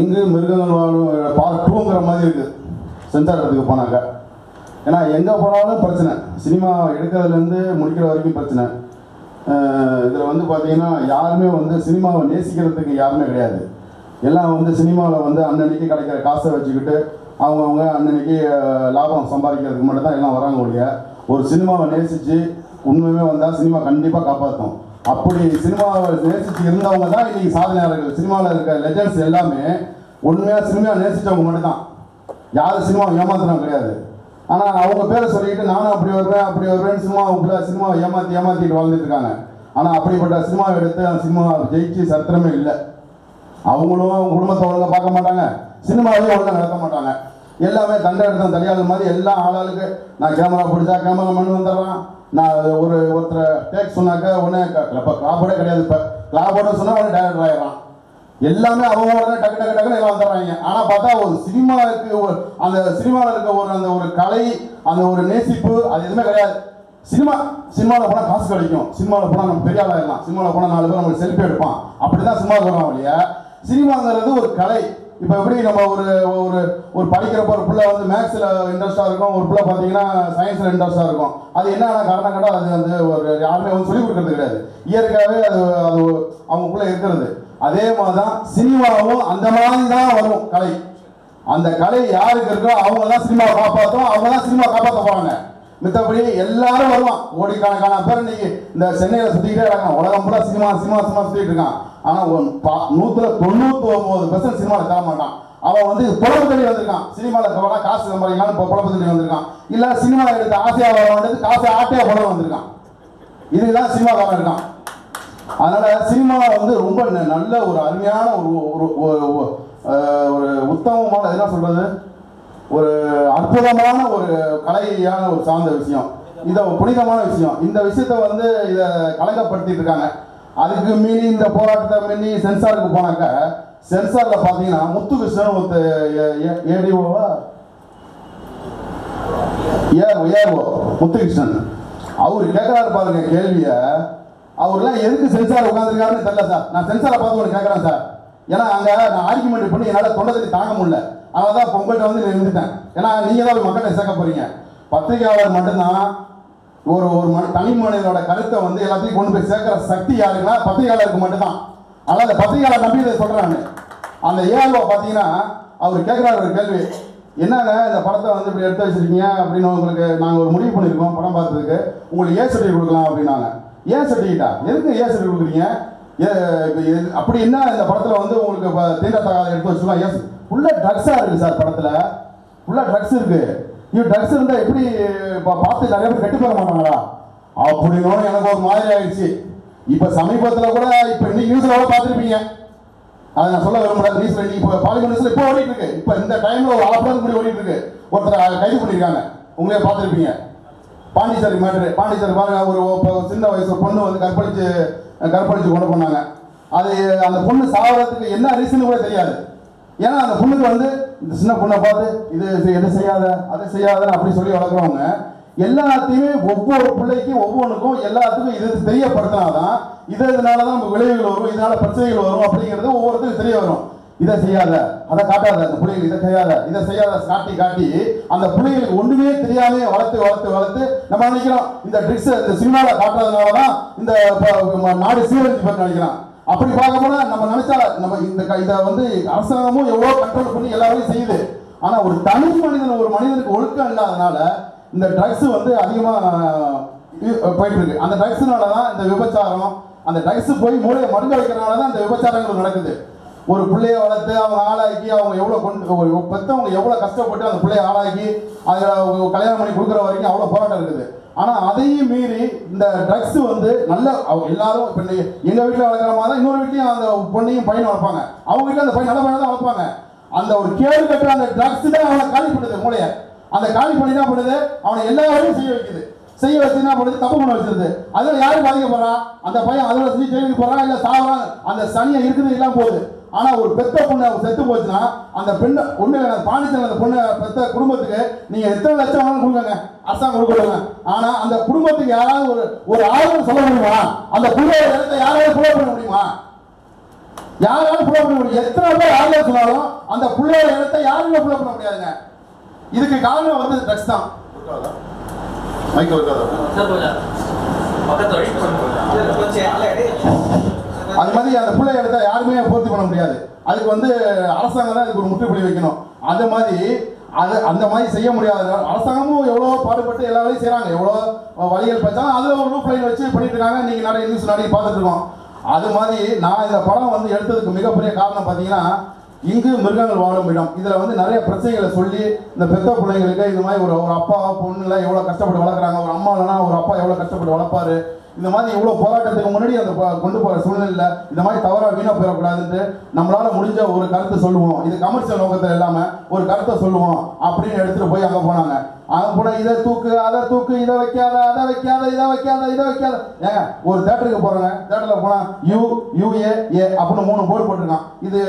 இங்கு மிருகங்கள் வாழும் பார்ட் டூங்கிற மாதிரி இருக்குது சென்சார் இடத்துக்கு போனாங்க ஏன்னா எங்கே போனாலும் பிரச்சனை. சினிமா எடுக்கிறதுலேருந்து முடிக்கிற வரைக்கும் பிரச்சனை. இதில் வந்து பார்த்தீங்கன்னா யாருமே வந்து சினிமாவை நேசிக்கிறதுக்கு யாருமே கிடையாது. எல்லாம் வந்து சினிமாவில் வந்து அன்னன்னைக்கு கிடைக்கிற காசை வச்சுக்கிட்டு அவங்கவுங்க அன்னன்னைக்கு லாபம் சம்பாதிக்கிறதுக்கு மட்டும் தான் எல்லாம் வராங்க ஒழிய ஒரு சினிமாவை நேசித்து உண்மையுமே வந்தால் சினிமா கண்டிப்பாக காப்பாற்றும் அப்படி சினிமாவை நேசித்து இருந்தவங்க தான் இன்னைக்கு சாதனையாளர்கள். சினிமாவில் இருக்க லெஜண்ட்ஸ் எல்லாமே உண்மையாக சினிமாவை நேசித்தவங்க மட்டும்தான். யாரும் சினிமாவை ஏமாத்துறவங்க கிடையாது. ஆனால் அவங்க பேரை சொல்லிக்கிட்டு நானும் அப்படி வருவேன் அப்படி வருவேன் சினிமாவுக்குள்ள சினிமாவை ஏமாற்றி ஏமாற்றிட்டு வாழ்ந்துட்டு இருக்காங்க. ஆனால் அப்படிப்பட்ட சினிமாவை எடுத்து அந்த சினிமா ஜெயிச்சு சத்திரமே இல்லை. அவங்களும் அவங்க குடும்பத்தை ஒழுங்காக பார்க்க மாட்டாங்க. சினிமாவையும் ஒழுங்காக நடத்த மாட்டாங்க. எல்லாமே தண்டை எடுத்த தலியாளர் மாதிரி எல்லா ஆளாளுக்கு. நான் கேமரா பிடிச்சா கேமரா மண் வந்துடுறான். நான் ஒரு ஒருத்தரை டேக் சொன்னாக்க உடனே இப்போ கிளாபோர்டே கிடையாது இப்போ. கிளாபோர்டு சொன்னால் உடனே டேரக்டர் ஆகிடறான் எல்லாமே அவங்க டக்கு டக்கு டக்குன்னு எல்லாம் வந்துடுறாங்க. ஆனால் பார்த்தா ஒரு சினிமாவுக்கு ஒரு அந்த சினிமாவில் இருக்க ஒரு அந்த ஒரு கலை அந்த ஒரு நேசிப்பு அது எதுவுமே கிடையாது. சினிமா சினிமாவில் போனால் காசு கிடைக்கும். சினிமாவில் போனால் நம்ம பெரிய ஆளாயிடலாம். சினிமாவில் போனால் நாலு பேர் நம்மளுக்கு செல்ஃபி எடுப்பான். அப்படி தான் சினிமா வரோம் இல்லையா சினிமாங்கிறது ஒரு கலை. இப்போ எப்படி நம்ம ஒரு ஒரு ஒரு படிக்கிறப்ப ஒரு பிள்ளை வந்து மேக்ஸில் இன்ட்ரெஸ்ட்டாக இருக்கும் ஒரு பிள்ளை பார்த்தீங்கன்னா சயின்ஸில் இன்ட்ரெஸ்ட்டாக இருக்கும். அது என்னென்ன காரணம் கேட்டால் அது வந்து ஒரு யாருமே வந்து சொல்லிக் கொடுக்கறது கிடையாது. இயற்கையாகவே அது அது அவங்களுக்குள்ளே இருக்கிறது. அதே மாதிரி தான் சினிமாவும் அந்த மாதிரி தான் வரும் கலை. அந்த கலை யாருக்கு இருக்கோ அவங்க தான் சினிமா காப்பாற்றும் அவங்க தான் சினிமா காப்பாற்ற போவாங்க மித்தபடி எல்லாரும் வருவான். கோடிக்கணக்கான பேர் இன்னைக்கு இந்த சென்னையில் சுற்றிக்கிட்டே இருக்காங்க. உலகம் ஃபுல்லாக சினிமா சினிமா சினிமா சுற்றிட்டு இருக்கான். ஆனால் ஒரு பா- ஒம்பது தொண்ணூத்தி ஒன்பது பெர்சன்ட் சினிமாவில் தர மாட்டான். அவன் வந்து பொழப்பு தேடி வந்திருக்கான். சினிமாவில் இருக்கவனா காசு சம்பாதிக்கலாம் இப்போ பொழப்பு தேடி வந்திருக்கான். இல்லை சினிமாவில் எடுத்த ஆசையாக வந்து காசை ஆட்டையாக போட வந்திருக்கான். இதுதான் சினிமாக்காரன் இருக்கான். அதனால சினிமா வந்து ரொம்ப நல்ல ஒரு அருமையான ஒரு ஒரு ஒரு- உத்தமமான என்ன சொல்றது? ஒரு அற்புதமான ஒரு கலையான ஒரு சார்ந்த விஷயம். இதை புனிதமான விஷயம். இந்த விஷயத்தை வந்து இதை கலங்கப்படுத்திட்டு இருக்காங்க. அதுக்கு மீறி இந்த போராட்டத்தை மீறி சென்சாருக்கு போனாக்கா சென்சாரில் பார்த்தீங்கன்னா முத்துகிருஷ்ணன் ஒரு ஏடிஓவா? ஏர் முத்துகிருஷ்ணன். அவர் கேட்குறாரு பாருங்க கேள்விய. அவர்லாம் எதுக்கு சென்சார் உட்காந்துருக்காருன்னு தெரியல சார். நான் சென்சாரை பார்த்து ஒன்று கேட்குறேன் சார். ஏன்னா அங்கே நான் ஆர்குமெண்ட் பண்ணி என்னால் தொண்டை தாங்க முடியல. அதனால தான் பொங்கல்கிட்ட வந்து நின்றுட்டேன் ஏன்னா நீங்கள் தான் மக்களை சேர்க்க போகிறீங்க பத்திரிகையாளர் மட்டும்தான் ஒரு ஒரு மனி தனி மனிதனோட கருத்தை வந்து எல்லாத்தையும் கொண்டு போய் சேர்க்கிற சக்தி யாருன்னா பத்திரிகையாளருக்கு மட்டும்தான். ஆனால் அந்த பத்திரிகையாளர் நம்பி இதை சொல்கிறாங்க அந்த ஏஆர்ஓ பார்த்தீங்கன்னா அவர் கேட்குறாரு ஒரு கேள்வி. என்னங்க இந்த படத்தை வந்து இப்படி எடுத்து வச்சிருக்கீங்க அப்படின்னு உங்களுக்கு நாங்கள் ஒரு முடிவு பண்ணியிருக்கோம் படம் பார்த்ததுக்கு உங்களுக்கு ஏ சர்டிஃபிகேட் கொடுக்கலாம் அப்படின்னாங்க. ஏ சர்டிஃபிகேட்டா? எதுக்கு ஏ சர்டிஃபிகேட் கொடுக்குறீங்க? ஏ எது- அப்படி என்ன இந்த படத்தில் வந்து உங்களுக்கு இப்போ தீண்டத்தகாத எடுத்து வச்சுக்கலாம் ஏன் ஃபுல்லாக ட்ரக்ஸாக இருக்குது சார் படத்தில். ஃபுல்லாக ட்ரக்ஸ் இருக்குது இவன் ட்ரக்ஸ் இருந்தால் எப்படி பார்த்து நிறைய பேர் கெட்டு போக மாட்டாங்களா? அப்படின்னு எனக்கு ஒரு மாதிரி ஆயிடுச்சு. இப்போ சமீபத்தில் கூட இப்போ இன்னைக்கு நியூஸில் கூட பார்த்துருப்பீங்க. அதை நான் சொல்ல விரும்பல இன்னைக்கு இப்போ பாலிமர் நியூஸில் இப்போ ஓடிட்டு இருக்கு இப்போ இந்த டைமில் ஒரு ஆஃப் ஹவர் ஓடிட்டு இருக்கு ஒருத்தர் கைது பண்ணியிருக்காங்க உங்களே பார்த்துருப்பீங்க. பாண்டிச்சேரி மேட்ரு பாண்டிச்சேரி பாருங்க ஒரு சின்ன வயசு பொண்ணு வந்து கற்பழிச்சு கற்பழிச்சு கொண்டு போனாங்க அது அந்த பொண்ணு சாவறதுக்கு என்ன ரீசன் கூட தெரியாது. ஏன்னா அந்த பொண்ணுக்கு வந்து இந்த சின்ன பொண்ணை பார்த்து இது செய்- எதை செய்யாத? அதை செய்யாத அப்படி சொல்லி வளர்க்குறவங்க எல்லாத்தையுமே ஒவ்வொரு பிள்ளைக்கும் ஒவ்வொன்றுக்கும் எல்லாத்துக்கும் இது தெரியப்படுத்தினாதான் இது இதனால தான் நம்ம விளைவுகள் வரும் இதனால பிரச்சனைகள் வரும் அப்படிங்கிறது ஒவ்வொருத்தருக்கும் தெரிய வரும். இதை செய்யாத அதை காட்டாத அந்த பிள்ளைகள் இதை செய்யாத இதை செய்யாத காட்டி காட்டி அந்த பிள்ளைகளுக்கு ஒண்ணுமே தெரியாமே வளர்த்து வளர்த்து வளர்த்து நம்ம நினைக்கிறோம் இந்த ட்ரிக்ஸ் இந்த சினிமாவில் காட்டுறதுனால தான் இந்த நாடு சீரழிஞ்சு போய் அப்படி பார்க்கும்போது நம்ம நினைச்சா நம்ம இந்த க- இதை வந்து அரசாங்கமும் எவ்வளோ கண்ட்ரோல் பண்ணி எல்லாரையும் செய்யுது. ஆனால் ஒரு தனி மனிதன் ஒரு மனிதனுக்கு ஒழுக்கம் இல்லாதனால இந்த ட்ரக்ஸ் வந்து அதிகமாக போயிட்டு இருக்கு அந்த ட்ரக்ஸ்னால தான் இந்த விபச்சாரம் அந்த ட்ரக்ஸ் போய் மூளையை மருந்து வைக்கிறனால தான் இந்த விபச்சாரங்கள் நடக்குது. ஒரு பிள்ளைய வளர்த்து அவங்க ஆளாக்கி அவங்க எவ்வளோ கொண்டு ஒரு பெற்றவங்க எவ்வளோ கஷ்டப்பட்டு அந்த பிள்ளைய ஆளாக்கி அதில் கல்யாணம் பண்ணி கொடுக்குற வரைக்கும் அவ்வளோ போராட்டம் இருக்குது. ஆனால் அதையும் மீறி இந்த ட்ரக்ஸ் வந்து நல்ல அவங்க எல்லாரும் இப்போ எங்கள் வீட்டில் வளர்க்குற மாதிரி தான் இன்னொரு வீட்லையும் அந்த பொண்ணையும் பையனை வளர்ப்பாங்க. அவங்க வீட்டில் அந்த பையன் நல்ல பையனை தான் வளர்ப்பாங்க. அந்த ஒரு கேடு கட்டுற அந்த ட்ரக்ஸ் தான் அவனை காலி பண்ணுது மூளையை. அந்த காலி பண்ணி என்ன பண்ணுது? அவனை எல்லா வேலையும் செய்ய வைக்குது. செய்ய வச்சு என்ன பண்ணுது? தப்பு பண்ண வச்சிருது. அதில் யாரும் பாதிக்க போகிறான் அந்த பையன் அதில் செஞ்சு ஜெயிலுக்கு போகிறான் இல்லை சாவறான் அந்த சனியை இருக்குது எல்லாம் போகுது. ஆனா ஒரு பெத்த பொண்ணு செத்து போச்சுன்னா அந்த பெண்ணை ஒண்ணு பாண்டிச்சேரி அந்த பொண்ணை பெத்த குடும்பத்துக்கு நீங்க எத்தனை லட்சம் வேணாலும் கொடுங்க அரசாங்கம் கொடுக்கணுங்க ஆனா அந்த குடும்பத்துக்கு யாராவது ஒரு ஒரு ஆதரவு சொல்ல முடியுமா? அந்த புள்ளைய இடத்தை யாராவது புள்ள பண்ண முடியுமா? யாராலும் புள்ள பண்ண முடியும். எத்தனை பேர் ஆளுநர் சொன்னாலும் அந்த புள்ளையோட இடத்தை யாருமே புள்ள பண்ண முடியாதுங்க. இதுக்கு காரணம் வந்து ட்ரக்ஸ் தான். மைக் இருக்காதா? சார் கொஞ்சம் பக்கத்து அது மாதிரி அந்த பிள்ளை எடுத்தால் யாருமே பூர்த்தி பண்ண முடியாது. அதுக்கு வந்து அரசாங்கம் தான் இதுக்கு ஒரு முற்றுப்புள்ளி வைக்கணும். அந்த மாதிரி அது அந்த மாதிரி செய்ய முடியாது. அரசாங்கமும் எவ்வளோ பாடுபட்டு எல்லா வேலையும் செய்கிறாங்க எவ்வளோ வழிகள் பச்சாலும் அதில் ஒரு ரூப் லைன் வச்சு பண்ணிட்டு இருக்காங்க. நீங்கள் நிறைய நியூஸ் நிறைய பார்த்துட்டு இருக்கோம். அது மாதிரி நான் இந்த படம் வந்து எடுத்ததுக்கு மிகப்பெரிய காரணம் பார்த்தீங்கன்னா இங்கு மிருகங்கள் வாழும் இடம். இதில் வந்து நிறைய பிரச்சனைகளை சொல்லி இந்த பெத்த பிள்ளைங்களுக்கு இது மாதிரி ஒரு ஒரு அப்பா பொண்ணுலாம் எவ்வளோ கஷ்டப்பட்டு வளர்க்குறாங்க ஒரு அம்மா இல்லைனா ஒரு அப்பா எவ்வளோ கஷ்டப்பட்டு வளர்ப்பாரு இந்த மாதிரி இவ்வளோ போராட்டத்துக்கு முன்னாடி அந்த கொண்டு போகிற சூழ்நிலையில் இந்த மாதிரி தவறாக வீணாக போயிடக்கூடாதுன்ட்டு நம்மளால் முடிஞ்ச ஒரு கருத்தை சொல்லுவோம். இது கமர்ஷியல் நோக்கத்தில் இல்லாமல் ஒரு கருத்தை சொல்லுவோம் அப்படின்னு எடுத்துகிட்டு போய் அங்கே போனாங்க. அங்கே போனால் இதை தூக்கு அதை தூக்கு இதை வைக்காத அதை வைக்காத இதை வைக்காத இதை வைக்காத. ஏங்க ஒரு தேட்டருக்கு போகிறாங்க தேட்டரில் போனால் யூ யூஏ ஏ அப்படின்னு மூணு போர்டு போட்டிருக்கான். இது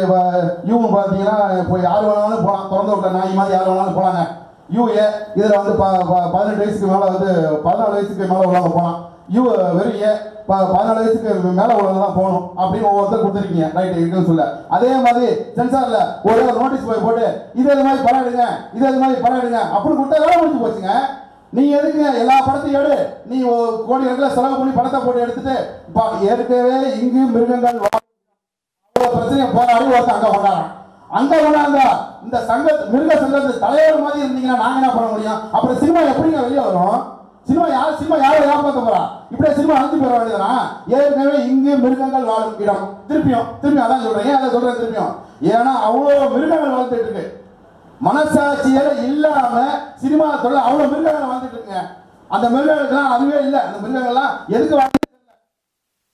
யூன்னு பார்த்தீங்கன்னா இப்போ யார் வேணாலும் போகலாம் திறந்து விட்ட நாய் மாதிரி யார் வேணாலும் போகலாங்க யூஏ இதில் வந்து ப ப- பதினெட்டு வயசுக்கு மேலே வந்து பதினாலு வயசுக்கு மேலே உள்ளவங்க போகலாம் யூ வெறும் ஏ பதினாலு வயசுக்கு மேலே உள்ளவங்க தான் போகணும் அப்படின்னு ஒவ்வொருத்தர் கொடுத்துருக்கீங்க. ரைட் இருக்குன்னு சொல்ல. அதே மாதிரி சென்சாரில் ஒரே ஒரு நோட்டீஸ் போய் போட்டு இது இது மாதிரி படம் எடுங்க இது இது மாதிரி படம் எடுங்க அப்படின்னு கொடுத்தா வேலை முடிஞ்சு போச்சுங்க. நீ எதுக்கு எல்லா படத்தையும் எடு. நீ கோடி கணக்கில் செலவு பண்ணி படத்தை போட்டு எடுத்துட்டு பா- ஏற்கனவே இங்கு மிருகங்கள் வா- பிரச்சனையை போராடி ஒருத்தர் அங்கே கொண்டாடுறான். அந்த கொண்டாந்தா இந்த சங்க மிருக சங்கத்து தலைவர் மாதிரி இருந்தீங்கன்னா நாங்க என்ன பண்ண முடியும்? அப்புறம் சினிமா எப்படிங்க வெளியே வரும்? சினிமா யார் சினிமா யாரை ஏமாத்த போறா? இப்படியே சினிமா அழுத்தி போற வேண்டியதுனா ஏற்கனவே இங்கு மிருகங்கள் வாழும் இடம். திருப்பியும் திருப்பியும் அதான் சொல்றேன். ஏன் அதை சொல்றேன் திருப்பியும்? ஏன்னா அவ்வளோ மிருகங்கள் வளர்த்துட்டு இருக்கு. மனசாட்சியில இல்லாம சினிமா தொழில் அவ்வளோ மிருகங்கள் வாழ்ந்துட்டு இருக்குங்க. அந்த மிருகங்களுக்குலாம் அதுவே இல்லை. அந்த மிருகங்கள்லாம் எதுக்கு வாழ்ந்து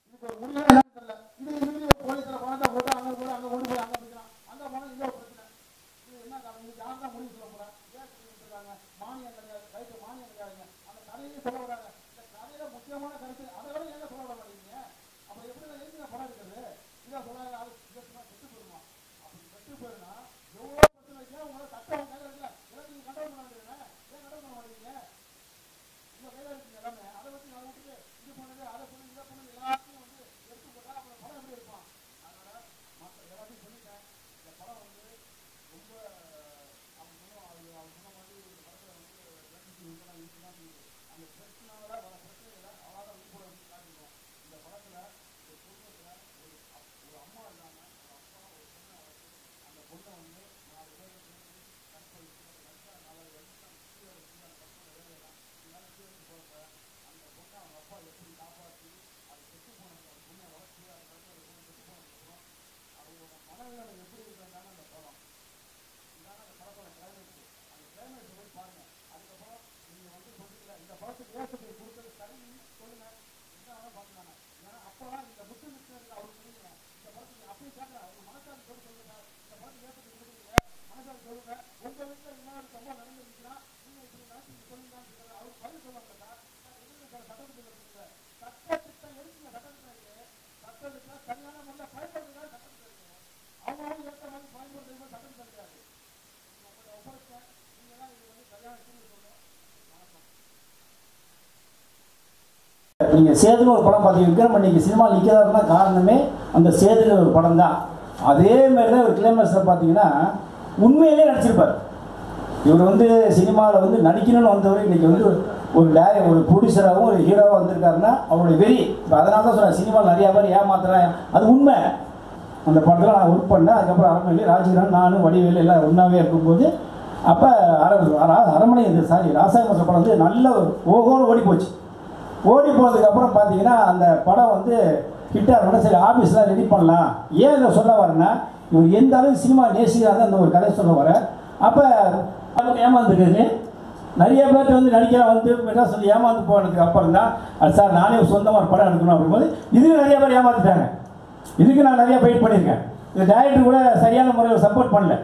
இதுக்கு ஒரு முடிவே என்னன்னு தெரியல. இது மீறி ஒரு போலீஸ்ல பணத்தை போட்டு அங்க போய் அங்க கொண்டு போய் அங்க வைக்கிறான். அங்க போனா இங்க ஒரு பிரச்சனை. இது என்ன காரணம்? இது யார் தான் முடிவு சொல்ல போறா? ஏன் சொல்லிட்டு இருக்காங்க? மானியம் கிடையாது. ரைட்டு மானியம் கிடையாதுங்க. அந்த கதையே சொல்ல விடாங்க. இந்த கதையில முக்கியமான கருத்து அதை விட ஏங்க சொல்ல விட மாட்டேங்கிறீங்க? அப்ப எப்படி நான் எதுக்கு நான் படம் எடுக்கிறது? இதை சொல்லாத ஆளு இதை சொன்னா கெட்டு போயிடுமா? அப்படி கெட்டு போயிடுனா எவ்வளவு பிரச்சனை இருக்கு? உங்களை சட்டம் கையில இருக்குல்ல. இதெல்லாம் நீங்க control பண்ண வேண்டியதுதானே? ஏன் control பண்ண மாட்டேங்கிறீங்க? உங்க கையில இருக்குங்க எல்லாமே. அதை வச்சு நான் விட்டுட்டு இது பண்ணுது, அதை பண்ணுது, இதை பண்ணுது, எல்லாத்தையும் வந்து எடுத்து போட்டா அப்புறம் படம் எப்படி இருக்கும்? அதனால மத்த எல்லாத்தையும் சொல்லிட்டேன். இந்த படம் வந்து ரொம்ப அவங்க சொன்ன அவங்க அவங்க சொன்ன மாதிரி இந்த படத்துல வந்து electricity இதெல்லாம் use பண்ணா தெரியுது. அந்த பிரச்சனைனால வர பிரச்சனைகளை அழகாக உட்பட வந்து காட்டிருக்கோம். இந்த படத்துல ஒரு குடும்பத்துல ஒரு ஒரு அம்மா இல்லாம ஒரு அப்பா ஒரு பொண்ணை வளர்த்து அந்த பொண்ணை வந்து நாலு பேரை சேர்த்து நாலு லஞ்சம் கீழே வச்சு அந்த பசங்க வேலையெல்லாம் இதெல்லாம் கீழே போறப்ப அந்த பொண்ணை அவங்க அப்பா எப்படி காப்பாற்றி அது செத்து போனது அந்த பொண்ணை வளர்த்து அந்த கருத்து அந்த பொண்ணு அவங்களோட மனநிலை எப்படி இருக்கிறதான அந்த படம் இதான அந்த படத்தோட கிளைமேக்ஸ் அந்த கிளைமேக்ஸ் போய் பாருங்க அதுக்கப்புறம் நீங்க வந்து சொல்றீங்களா இந்த படத்துக்கு ஏசத்தை கொடுத்தது சரின்னு சொல்லுங்க என்ன வேணா பார்க்கலாங்க ஏன்னா அப்பதான் இந்த முத்து மிஸ்டருக்கு அவர் சொல்லுங்க இந்த படத்துக்கு அப்படியே கேட்கல உங்க மனசாட்சி சொல்லி சொல்லுங்க சார் இந்த படத்துக்கு ஏசத்தை நீங்கள் மனசாட்சி சொல்லுங்க உங்க இன்னொரு சம்பவம் நடந்துருச்சுன்னா நீங்க இப்படி சொல்லுங்க அவர் பதில் இருக்குங்க சட்டத்திட்டம் சட்டத்திட்டம் சட்டத்திட்டம் சரியான முறையில் ஏற்ற மாதிரி பயன்படுத்துறது கிடையாது உங்களை ஒப்படைச்சேன் நீங்க தான் இது வந்து சரியான தீர்வு வணக்கம் நீங்க சேதுன்னு ஒரு படம் பார்த்தீங்க விக்ரம் இன்னைக்கு சினிமா நிற்கிறதுனா காரணமே அந்த சேதுன்னு ஒரு படம் தான் அதே மாதிரி தான் ஒரு கிளைமேக்ஸில் பார்த்தீங்கன்னா உண்மையிலே நடிச்சிருப்பார். இவர் வந்து சினிமாவில் வந்து நடிக்கணும்னு வந்தவர் இன்னைக்கு வந்து ஒரு டே ஒரு ப்ரொடியூசராகவும் ஒரு ஹீரோவாக வந்திருக்காருன்னா அவருடைய வெறி. இப்போ அதனால தான் சொன்னேன் சினிமாவில் நிறையா பேர் ஏமாத்துறேன் அது உண்மை. அந்த படத்தில் நான் ஒர்க் பண்ணேன். அதுக்கப்புறம் அரண்மனையில் ராஜகிரன் நானும் வடிவேல் எல்லாம் ஒன்றாவே இருக்கும்போது அப்போ அர அரண்மனை இந்த சாரி ராசாயன படம் வந்து நல்ல ஒரு ஓகோன்னு ஓடி போச்சு. ஓடி போனதுக்கப்புறம் பார்த்தீங்கன்னா அந்த படம் வந்து ஹிட்டாக சரி ஆஃபீஸ்லாம் ரெடி பண்ணலாம். ஏன் இதை சொல்ல வரேன்னா எந்த அளவுக்கு சினிமா நேசிக்கிறாங்க அந்த ஒரு கதை சொல்ல வர. அப்போ ஏமாந்துருக்குது. நிறைய பேர்கிட்ட வந்து நடிக்கலாம் வந்து என்ன சொல்லி ஏமாந்து போனதுக்கு அப்புறம் தான் அது சார் நானே சொந்தமாக ஒரு படம் எடுக்கணும் அப்படிங்கும்போது இதுக்கு நிறைய பேர் ஏமாந்துட்டாங்க இதுக்கு நான் நிறைய ஃபைட் பண்ணியிருக்கேன். இந்த டைரக்டர் கூட சரியான முறையில் சப்போர்ட் பண்ணல.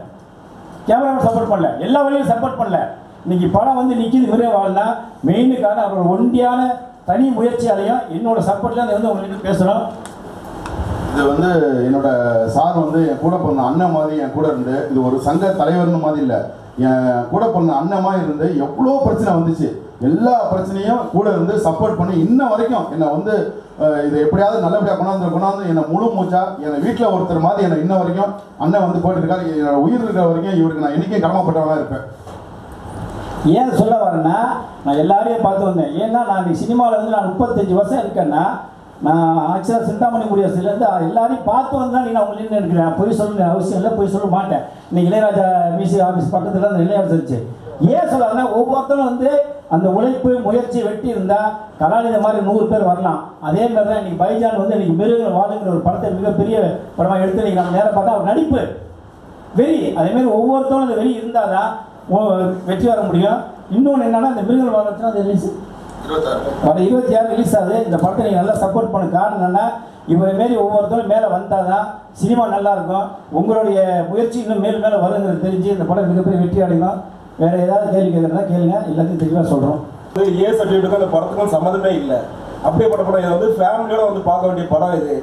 கேமராவை சப்போர்ட் பண்ணல. எல்லா வழியும் சப்போர்ட் பண்ணல. இன்னைக்கு படம் வந்து நிற்கிது விரைவாள்னா வாழ்னா மெயினுக்கான அவரோட ஒண்டியான தனி முயற்சியாலையும் என்னோட சப்போர்ட்ல வந்து உங்களுக்கு பேசுகிறோம் இது வந்து என்னோட சார் வந்து என் கூட பிறந்த அண்ணன் மாதிரி என் கூட இருந்து இது ஒரு சங்க தலைவர்னு மாதிரி இல்லை. என் கூட பிறந்த அண்ணன் மாதிரி இருந்து எவ்வளோ பிரச்சனை வந்துச்சு. எல்லா பிரச்சனையும் கூட இருந்து சப்போர்ட் பண்ணி இன்ன வரைக்கும் என்னை வந்து இதை எப்படியாவது நல்லபடியாக கொண்டாந்து கொண்டாந்து என்னை முழு மூச்சா என்னை வீட்டில் ஒருத்தர் மாதிரி என்னை இன்ன வரைக்கும் அண்ணன் வந்து போட்டுருக்காரு என்னோட உயிர் இருக்கிற வரைக்கும் இவருக்கு நான் என்றைக்கும் கடமைப்பட்டவனா இருப்பேன். ஏன் சொல்ல வரேன்னா நான் எல்லாரையும் பார்த்து வந்தேன். ஏன்னா நான் சினிமாவில் வந்து நான் முப்பத்தஞ்சு வருஷம் இருக்கேன்னா நான் ஆக்சுவலாக சிந்தாமணி முடியாசிலேருந்து எல்லாரையும் பார்த்து வந்தால் தான் நான் உங்களை இருக்கிறேன் பொய் சொல்ல அவசியம் இல்லை பொய் சொல்ல மாட்டேன். இன்னைக்கு இளையராஜா மியூசிக் ஆஃபீஸ் பக்கத்தில் அந்த இளையராஜா இருந்துச்சு. ஏன் சொல்லுவாங்கன்னா ஒவ்வொருத்தரும் வந்து அந்த உழைப்பு முயற்சி வெட்டி இருந்தால் கலாநிதி மாதிரி நூறு பேர் வரலாம். அதே மாதிரி தான் இன்னைக்கு பைஜான் வந்து இன்னைக்கு மிருகங்கள் வாழுங்கிற ஒரு படத்தை மிகப்பெரிய படமாக எடுத்து இன்னைக்கு நம்ம நேரம் பார்த்தா அவர் நடிப்பு. வெறி. அதேமாரி ஒவ்வொருத்தரும் அந்த வெறி இருந்தால் தான் வெற்றி வர முடியும். இன்னொன்று என்னென்னா அந்த மிருகங்கள் வாழ்றதுனா அது வர இருபத்தி ஆறு ரிலீஸ் ஆகுது. இந்த படத்தை நீங்கள் நல்லா சப்போர்ட் பண்ண. காரணம் என்னன்னா இவரை மாரி ஒவ்வொருத்தரும் மேலே வந்தால் தான் சினிமா நல்லா இருக்கும். உங்களுடைய முயற்சி இன்னும் மேலும் மேலே வருங்கிறது தெரிஞ்சு இந்த படம் மிகப்பெரிய வெற்றி அடையணும். வேற ஏதாவது கேள்வி கேட்குறதா கேளுங்க. எல்லாத்தையும் தெளிவாக சொல்கிறோம் ஏ சர்டிஃபிகேட்டுக்கும் அந்த படத்துக்கும் சம்மந்தமே இல்லை. அப்படியேப்பட்ட படம் இது வந்து ஃபேமிலியோட வந்து பார்க்க வேண்டிய படம் இது.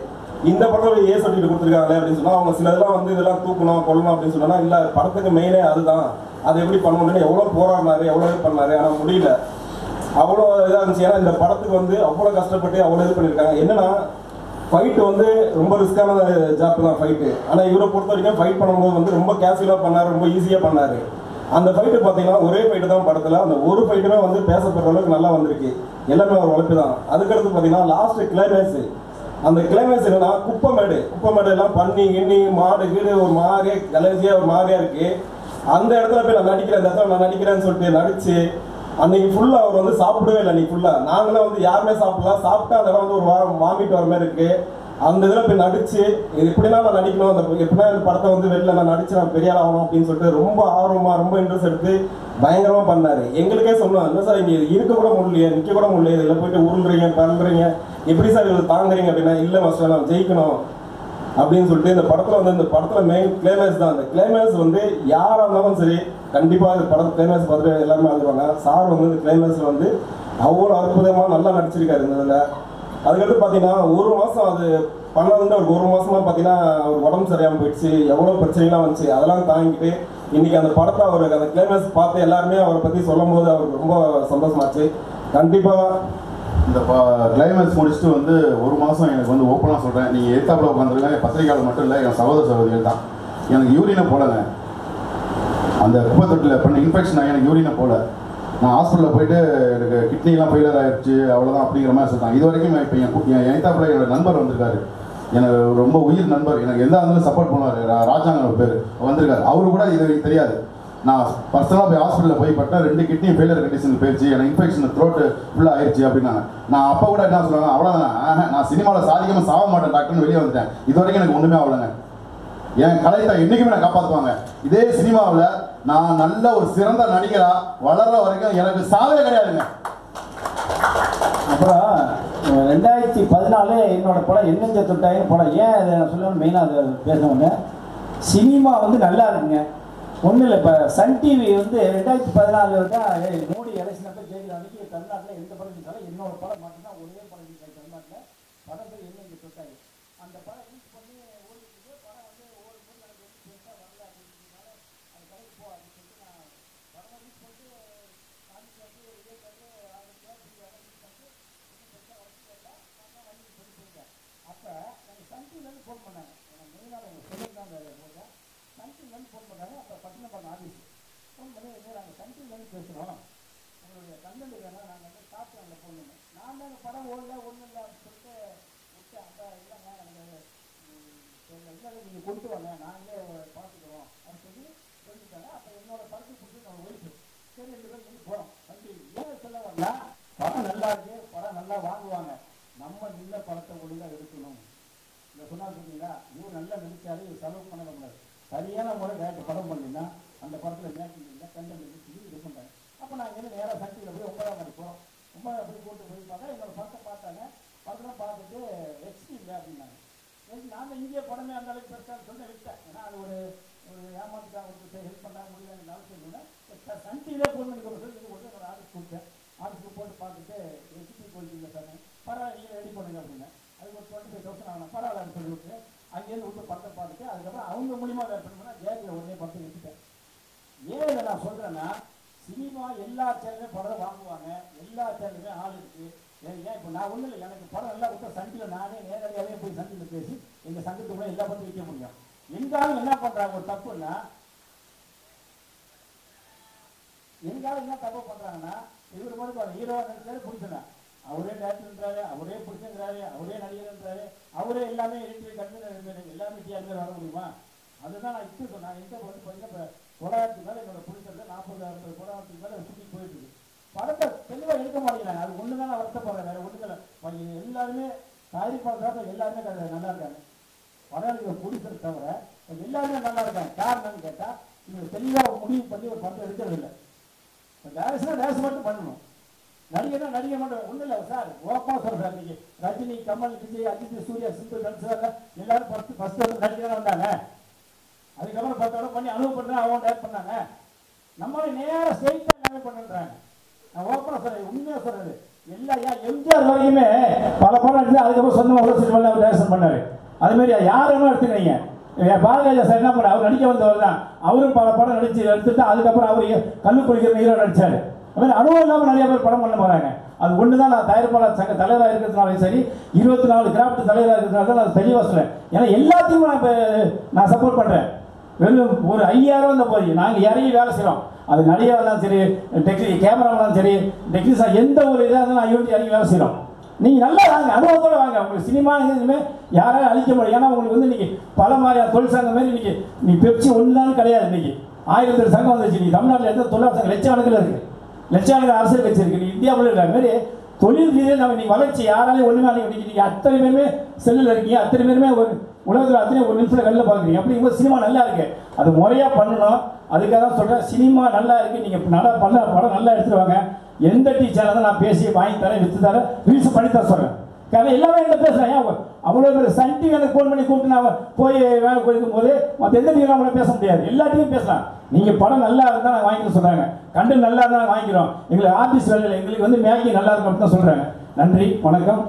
இந்த படத்துல ஏ சர்டிஃபிகேட் கொடுத்துருக்காங்களே அப்படின்னு சொன்னா அவங்க சில இதெல்லாம் வந்து இதெல்லாம் தூக்கணும் கொல்லணும் அப்படின்னு சொன்னா இல்ல படத்துக்கு மெயினே அதுதான். அதை எப்படி பண்ணணும்னு எவ்வளவு போராடினாரு எவ்வளவு இது பண்ணாரு ஆனா முடியல. அவ்வளோ இதாக இருந்துச்சு. ஏன்னா இந்த படத்துக்கு வந்து அவ்வளோ கஷ்டப்பட்டு அவ்வளோ இது பண்ணியிருக்காங்க. என்னன்னா ஃபைட் வந்து ரொம்ப ரிஸ்கான ஜாப் தான் ஃபைட்டு ஆனால் இவரை பொறுத்த வரைக்கும் ஃபைட் பண்ணும்போது வந்து ரொம்ப கேஷுவலாக பண்ணார் ரொம்ப ஈஸியாக பண்ணார். அந்த ஃபைட்டு பார்த்தீங்கன்னா ஒரே ஃபைட்டு தான் படத்தில். அந்த ஒரு ஃபைட்டுமே வந்து பேசப்படுற அளவுக்கு நல்லா வந்திருக்கு. எல்லாமே ஒரு உழைப்பு தான். அதுக்கடுத்து பார்த்தீங்கன்னா லாஸ்ட்டு கிளைமேக்ஸ் அந்த கிளைமேக்ஸ் என்னன்னா குப்பமேடு. குப்பமேடு எல்லாம் பண்ணி கிண்ணி மாடு கீடு ஒரு மாதிரியா கலர்ஜியா ஒரு மாதிரியாக இருக்குது அந்த இடத்துல போய் நான் நடிக்கிறேன் இந்த இடத்துல நான் நடிக்கிறேன்னு சொல்லிட்டு நடித்து அன்னைக்கு ஃபுல்லா அவர் வந்து சாப்பிடவே இல்லை அன்னைக்கு ஃபுல்லா நாங்களும் வந்து யாருமே சாப்பிடலாம் சாப்பிட்டா அந்த இடம் வந்து ஒரு வாரம் வாங்கிட்டு வர மாதிரி இருக்கு. அந்த இதில் போய் நடிச்சு இது எப்படின்னா நான் நடிக்கணும் அந்த எப்படின்னா இந்த படத்தை வந்து வெளில நான் நடிச்சு நான் பெரிய ஆகணும் அப்படின்னு சொல்லிட்டு ரொம்ப ஆர்வமா ரொம்ப இன்ட்ரெஸ்ட் எடுத்து பயங்கரமா பண்ணாரு. எங்களுக்கே சொன்னோம் இல்லை சார் இங்கே இருக்க கூட முடியல நிற்க கூட முடியல இதில் போயிட்டு உருள்றீங்க பறந்துறீங்க. எப்படி சார் இதை தாங்குறீங்க அப்படின்னா இல்லை மாஸ்டர் நான் ஜெயிக்கணும். அப்படின்னு சொல்லிட்டு இந்த படத்தில் வந்து இந்த படத்தில் மெயின் கிளைமேக்ஸ் தான். அந்த கிளைமேக்ஸ் வந்து யாராக இருந்தாலும் சரி கண்டிப்பாக இந்த படம் கிளைமேக்ஸ் பார்த்துட்டு எல்லாருமே அழுவாங்க சார் வந்து கிளைமேக்ஸில் வந்து அவ்வளோ அற்புதமாக நல்லா நடிச்சிருக்காரு இந்த இதில். அதுக்கடுத்து பார்த்தீங்கன்னா ஒரு மாதம் அது பண்ணதுன்ற ஒரு ஒரு மாதமாக பார்த்தீங்கன்னா அவர் உடம்பு சரியாமல் போயிடுச்சு. எவ்வளோ பிரச்சனைலாம் வந்துச்சு. அதெல்லாம் தாங்கிட்டு இன்றைக்கி அந்த படத்தை அவருக்கு அந்த கிளைமேக்ஸ் பார்த்து எல்லாருமே அவரை பற்றி சொல்லும் போது அவருக்கு ரொம்ப சந்தோஷமாச்சு. கண்டிப்பாக இந்த கிளைமேக்ஸ் முடிச்சுட்டு வந்து ஒரு மாதம் எனக்கு வந்து ஓப்பனாக சொல்கிறேன் நீங்கள் எத்தாப்பில் உட்காந்துருங்க பத்திரிக்கையாளர் மட்டும் இல்லை என் சகோதர சகோதரிகள் தான். எனக்கு யூரியனை போடலை. அந்த குப்பை தொட்டில் பண்ண இன்ஃபெக்ஷன் ஆகி எனக்கு யூரினை போல. நான் ஹாஸ்பிட்டலில் போயிட்டு எனக்கு கிட்னிலாம் ஃபெயிலர் ஆயிடுச்சு அவ்வளோதான் அப்படிங்கிற மாதிரி சொல்லிட்டாங்க. இது வரைக்கும் இப்போ என் என் எத்தாப்பில் என்னோட நண்பர் வந்திருக்காரு. எனக்கு ரொம்ப உயிர் நண்பர். எனக்கு எந்த இருந்தாலும் சப்போர்ட் பண்ணுவார் ராஜாங்கிற பேர். வந்திருக்காரு. அவரு கூட இது தெரியாது. நான் பர்சனலாக போய் ஹாஸ்பிட்டலில் போய் பட்டேன். ரெண்டு கிட்னியும் ஃபெயிலியர் கண்டிஷன் போயிடுச்சு எனக்கு இன்ஃபெக்ஷன் த்ரோட்டு ஃபுல்லாக ஆயிடுச்சு அப்படின்னாங்க. நான் அப்போ கூட என்ன சொல்லுவாங்க? அவ்வளோதான் நான் சினிமாவில் சாதிக்காம சாக மாட்டேன் டாக்டர்னு வெளியே வந்துட்டேன். இது வரைக்கும் எனக்கு ஒன்றுமே ஆகலைங்க. என் கலைத்தை என்றைக்குமே நான் காப்பாற்றுவாங்க இதே சினிமாவில் நான் நல்ல ஒரு சிறந்த நடிகரா வளர்ற வரைக்கும் எனக்கு சாதனை கிடையாதுங்க. அப்புறம் ரெண்டாயிரத்தி பதினாலு என்னோட படம் என்னஞ்ச தொட்டாயின்னு படம். ஏன் அதை நான் சொல்லணும் மெயினாக அதை பேசணுங்க சினிமா வந்து நல்லா இருக்குங்க. ஒன்றும் இல்லை இப்போ சன் டிவி வந்து ரெண்டாயிரத்தி பதினாலு தான் மோடி எலெக்ஷன் அப்போ ஜெயிக்கிற அன்றைக்கி தமிழ்நாட்டில் எந்த படம் இருந்தாலும் என்னோட படம் மட்டும்தான் ஒரே படம் தமிழ்நாட்டில் படம் பேர் என்னஞ்ச அந்த படம் யூஸ் பண்ணி ஓடிட்டு இருக்கு. படம் வந்து ஒவ்வொரு போது எனக்கு வந்து பெருசாக வரல அப்படின்றதுனால அது கடைக்கு போ அப்படின்னு சொல்லிட்டு நான் படம் ரிலீஸ் பண்ணிட்டு காமிச்சு வந்து விஜய் வந்து ஆயிரம் ரூபாய் பண்ணிட்டு இன்னும் பெருசாக நான் வாங்கி சொல்லி அப்போ எனக்கு சன் டிவிலேருந்து ஃபோன் பண்ணாங்க எனக்கு மெயினாக எனக்கு சொல்லியிருந்தாங்க போட்டேன் சன் டிவிலேருந்து ஃபோன் பண்ணாங்க அப்போ பட்டினப்பாக்கம் ஆஃபீஸ் ஃபோன் பண்ணி நாங்கள் சன் டிவிலேருந்து பேசுகிறோம் உங்களுடைய கண்டென்ட் வேணால் நாங்கள் வந்து டாப் சேனலில் போடணும் நான் தான் படம் ஓடல ஒன்றும் இல்லை அப்படின்னு சொல்லிட்டு விட்டேன் அப்போ இல்லைங்க எனக்கு இல்லை நீங்கள் கொண்டு வாங்க நாங்களே சொல்லிட்டாங்க அப்போ என்னோட படத்துக்கு கொடுத்து நம்ம ஒய்ஃபு சரி ரெண்டு பேரும் சொல்லி போகிறோம் வந்து ஏன் சொல்ல வரல படம் நல்லா இருக்கு படம் நல்லா வாங்குவாங்க நம்ம நின்ன படத்தை ஒழுங்காக எடுக்கணும் இந்த சொன்னா சொன்னீங்களா இவர் நல்லா நடிச்சாரு இவர் செலவு பண்ண கூடாது சரியான முறை வேறு படம் பண்ணினா அந்த படத்தில் மேக்கிங் இல்லை கண்டென்ட் இல்லை இது பண்ணுறாங்க அப்போ நாங்கள் வந்து நேராக சக்தியில் போய் ஒன்பதாம் மணி போகிறோம் ஒன்பதாம் போய் கூட்டு போய் பார்த்தா என்னோட படத்தை பார்த்தாங்க படத்தெல்லாம் பார்த்துட்டு ஹெச்டி இல்லை அப்படின்னாங்க சரி நான் படமே அந்த அளவுக்கு பெருசாக சொல்லி விட்டேன். ஏன்னா அது ஒரு ஏமாத்துக்கா ஒரு ஹெல்ப் பண்ண முடியல நாள் சொல்லுவேன் சன் டிவிலே ஃபோன் பண்ணி கொடுத்து சொல்லி கொடுத்து என்னோட ஆஃபீஸ் கொடுத்தேன் ஆஃபீஸ்க்கு போட்டு பார்த்துட்டு ஹெச்டி குவாலிட்டியில் சார் பரவாயில்ல நீங்கள் ரெடி பண்ணுங்க அப்படின்னா அதுக்கு ஒரு டுவெண்ட்டி ஃபைவ் தௌசண்ட் ஆகணும் பரவாயில்லன்னு சொல்லி விட்டு அங்கேருந்து விட்டு படத்தை பார்த்துட்டு அதுக்கப்புறம் அவங்க மூலியமாக வேறு பண்ணா ஜேபியில் உடனே படத்தை எடுத்துட்டேன் ஏன் இதை நான் சொல்கிறேன்னா சினிமா எல்லா சேனலுமே படம் வாங்குவாங்க எல்லா சேனலுமே ஆள் இருக்கு ஏன் ஏன் இப்போ நான் ஒன்றும் இல்லை. எனக்கு படம் நல்லா கொடுத்தா சங்கில் நானே நேரடியாகவே போய் சங்கில் பேசி எங்கள் சங்கத்துக்குள்ள எல்லா படத்தையும் வைக்க முடியும். எங்காலும் என்ன பண்ணுறாங்க ஒரு தப்புன்னா எங்காலும் என்ன தப்பு பண்ணுறாங்கன்னா இவர் மாதிரி ஹீரோ நினைச்சாரு பிடிச்சனா அவரே டேரக்டர்ன்றாரு அவரே பிடிச்சங்கிறாரு அவரே நடிகர்ன்றாரு அவரே எல்லாமே எடிட்டர் கண்டு எல்லாமே டிஆர் வர முடியுமா? அதுதான் நான் இப்போ சொன்னேன். எங்கே வந்து பார்த்தீங்கன்னா இப்போ தொள்ளாயிரத்துக்கு மேலே என்னோட பிடிச்சது நாற்பது அறுபது தொள்ளாயிரத்துக்கு மேலே சுற்றி போயிட்டு இருக்கு. படத்தை தெளிவாக எடுக்க மாட்டேங்கிறாங்க. அது ஒன்று தான் நான் வருத்தப்படுறேன் வேற ஒன்றும் இல்லை எல்லாருமே தயாரிப்பாளர்கள் எல்லாருமே க- நல்லா இருக்காங்க. படம் எடுக்கிற தவிர எல்லாருமே நல்லா இருக்காங்க. காரணம்னு கேட்டால் இவங்க தெளிவாக முடிவு பண்ணி ஒரு படம் எடுக்கிறதில்லை இல்லை. டேரக்ஷனா டேரக்ஷன் மட்டும் பண்ணணும். நடிகர்னா நடிகர் மட்டும் ஒன்றும் இல்லை. சார் ஓப்பனாக சொல்கிறேன் சார் ரஜினி கமல் விஜய் அஜித் சூர்யா சிம்பு கன்சர் எல்லாரும் ஃபஸ்ட்டு ஃபஸ்ட்டு வந்து நடிகராக வந்தாங்க அதுக்கப்புறம் பத்து பண்ணி அனுபவம் பண்ணுறேன் அவங்க டேரக்ட் பண்ணாங்க. நம்மளை நேராக ஸ்ட்ரெயிட்டாக பண்ணுன்றாங்க நான் ஓப்பனாக சொல்கிறேன் உண்மையாக சொல்கிறது எல்லா எம்ஜிஆர் வரைக்குமே பல படம் எடுத்து அதுக்கப்புறம் சொந்தமாக உள்ள சினிமாவில் அவர் டேரக்ஷன் பண்ணார். அதுமாரி யாருமே எடுத்துக்கிறீங்க ஏன் பாரதிராஜா சார் என்ன பண்ண அவர் நடிக்க வந்தவர் தான். அவரும் பல படம் நடிச்சு எடுத்துட்டு அதுக்கப்புறம் அவர் கல்லு குடிக்கிற ஹீரோ நடிச்சார். அது அனுபவம் இல்லாமல் நிறைய பேர் படம் பண்ண போகிறாங்க அது ஒன்று தான் நான் தயாரிப்பாளர் சங்க தலைவராக இருக்கிறதுனாலும் சரி இருபத்தி நாலு கிராஃப்ட் தலைவராக இருக்கிறதுனால தான் நான் தெளிவாக சொல்றேன். ஏன்னா எல்லாத்தையும் நான் இப்போ நான் சப்போர்ட் பண்ணுறேன் வெறும் ஒரு ஐயாயிரம் வந்த போய் நாங்கள் இறங்கி வேலை செய்கிறோம் அது நடிகராக இருந்தாலும் சரி டெக்னி கேமராமேனாலும் சரி டெக்னீஷியன் எந்த ஒரு இதாக இருந்தாலும் ஐயோட்டி யூனிட் இறங்கி வேலை செய்கிறோம் நீங்கள் நல்லா வாங்க அனுபவத்தோட வாங்க. உங்களுக்கு சினிமா எதுவுமே யாராலும் அழிக்க முடியும் ஏன்னா உங்களுக்கு வந்து இன்றைக்கி பல மாதிரியான தொழில் சங்கம் மாதிரி இன்றைக்கி நீ பெப்சி ஒன்றுதான் கிடையாது இன்றைக்கி ஆயிரத்தி ஒரு சங்கம் வந்துச்சு. நீ தமிழ்நாட்டில் எந்த தொழிலாளர் சங்கம் லட்சக்கணக்கில் இருக்குது லட்சக்கணக்கில் அரசியல் கட்சி இருக்குது நீ இந்தியாவில் இருக்கிற மாதிரி தொழில் ரீதியில் நம்ம நீ வளர்ச்சி யாராலையும் ஒன்றுமே அழைக்க முடியும் நீங்கள் அத்தனை பேருமே செல்லில் இருக்கீங்க. அத்தனை பேருமே ஒரு உலகத்தில் அத்தனை ஒரு நிமிஷத்தில் கண்ணில் பார்க்குறீங்க. அப்படிங்கும்போது சினிமா நல்லா இருக்கு. அது முறையாக பண்ணணும். அதுக்காக தான் சொல்கிறேன் சினிமா நல்லா இருக்கு. நீங்கள் நல்லா பண்ண படம் நல்லா எடுத்துருவாங்க எந்த டீச்சராக நான் பேசி வாங்கி தரேன் விற்று தரேன் ரீல்ஸ் பண்ணி தர சொல்கிறேன் காரணம் எல்லாமே என்ன பேசுகிறேன் ஏன் அவ்வளோ பேர் சன் டிவி எனக்கு ஃபோன் பண்ணி கூப்பிட்டு நான் போய் வேலை போயிருக்கும் போது மற்ற எந்த டிவியும் நம்மள பேச முடியாது. எல்லாத்தையும் பேசலாம். நீங்கள் படம் நல்லா இருந்தால் நான் வாங்கிக்க சொல்கிறாங்க கண்டு நல்லா இருந்தால் வாங்கிக்கிறோம். எங்களுக்கு ஆர்டிஸ்ட் வேலையில் எங்களுக்கு வந்து மேக்கிங் நல்லா இருக்கும் அப்படின்னு தான் சொல்கிறாங்க நன்றி. வணக்கம்.